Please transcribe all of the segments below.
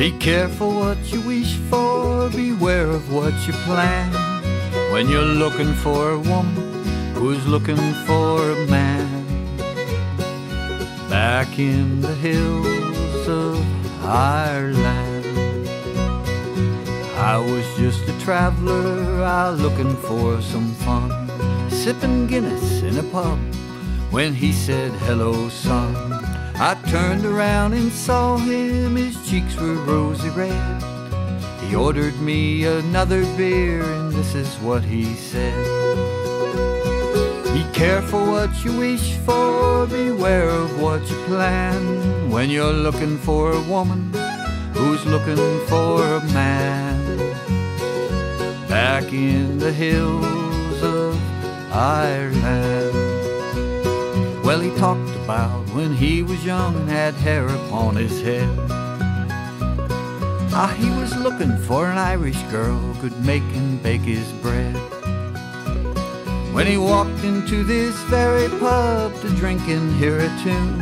Be careful what you wish for, beware of what you plan. When you're looking for a woman who's looking for a man. Back in the hills of Ireland. I was just a traveler out looking for some fun. Sipping Guinness in a pub when he said, Hello, son. I turned around and saw him, his cheeks were rosy red. He ordered me another beer, and this is what he said Be careful what you wish for, beware of what you plan. When you're looking for a woman who's looking for a man. Back in the hills of Ireland. He talked about when he was young and had hair upon his head. Ah, he was looking for an Irish girl who could make and bake his bread. When he walked into this very pub to drink and hear a tune,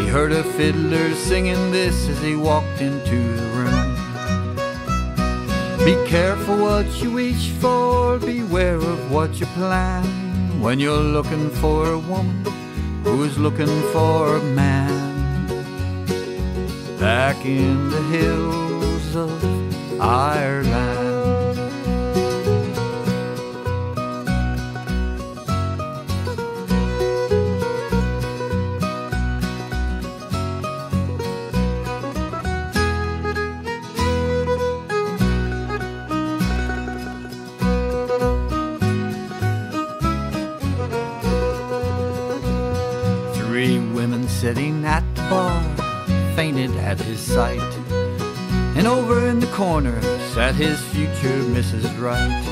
he heard a fiddler singing this as he walked into the room. Be careful what you wish for, beware of what you plan. When you're looking for a woman who's looking for a man. Back in the hills of Ireland. Three women sitting at the bar fainted at his sight. And over in the corner sat his future Mrs. Wright.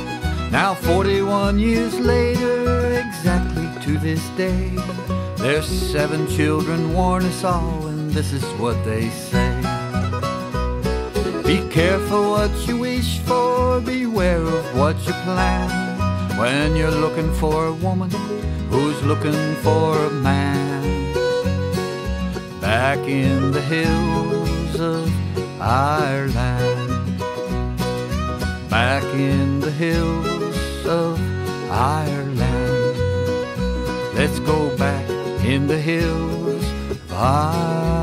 Now, 41 years later, exactly to this day, their seven children warn us all, and this is what they say. Be careful what you wish for, beware of what you plan. When you're looking for a woman who's looking for a man. Back in the hills of Ireland. Back in the hills of Ireland. Let's go back in the hills of Ireland.